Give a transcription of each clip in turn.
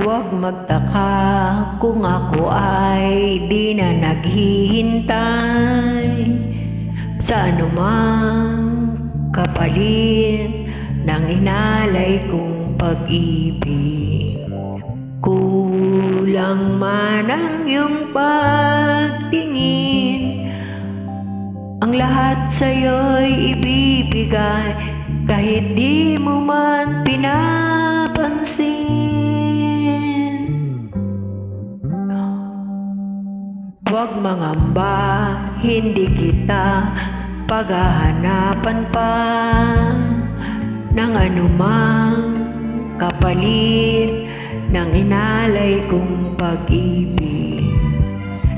Huwag magtaka kung ako ay di na naghihintay Sa anumang kapalit ng inalay kong pag-ibig. Kulang man ang iyong pagtingin Ang lahat sa'yo'y ibibigay. Kahit di mo man pinapansin Huwag mangamba, hindi kita paghahanapan pa ng anumang kapalit ng inalay kong pag-ibig.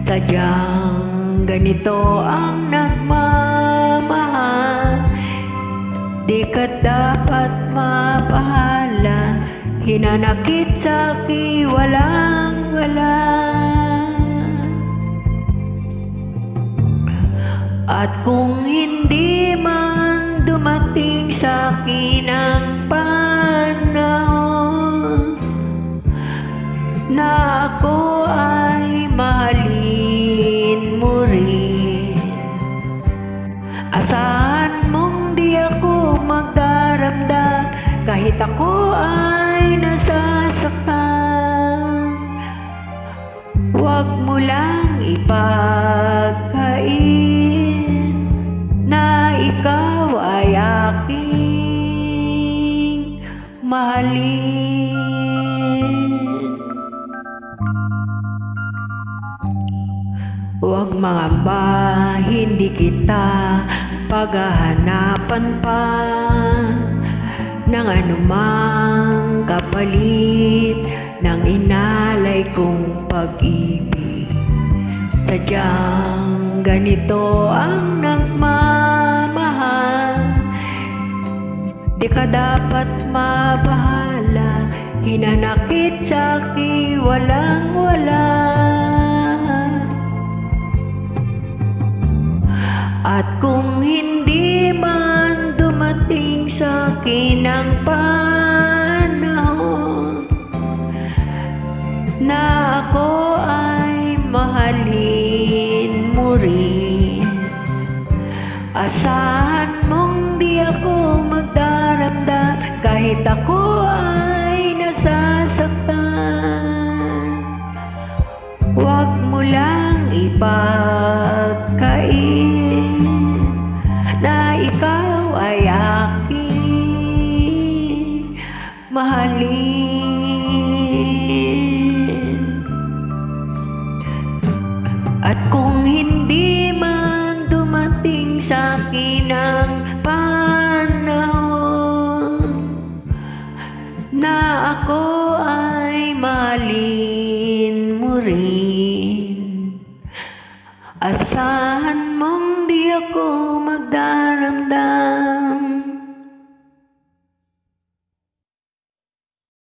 Sadyang ganito ang nagmamahal, di ka dapat mapahala, hinanakit sa akin walang wala. At kung hindi man dumating sa akin ang panahon na ako ay mahalin mo rin Asahan mong di ako magdaramdam kahit ako ay nasasaktan. Huwag mo lang ipagkain ikaw ay aking mahalin. Huwag mangamba, hindi kita paghahanapan pa ng anumang kapalit ng inalay kong pag-ibig. Sadyang ganito ang nagmamahal ka dapat mabahala. Hinanakit sa akin walang wala. At kung hindi man dumating sa akin ang panahon Na ako ay mahalin mo rin Asahan mong Kahit ako ay nasasaktan Huwag mo lang ipagkain Na ikaw ay aking mahalin. At kung hindi man dumating sa akin ang panahon mahalin mo rin? Asahan mong di ako magdaramdam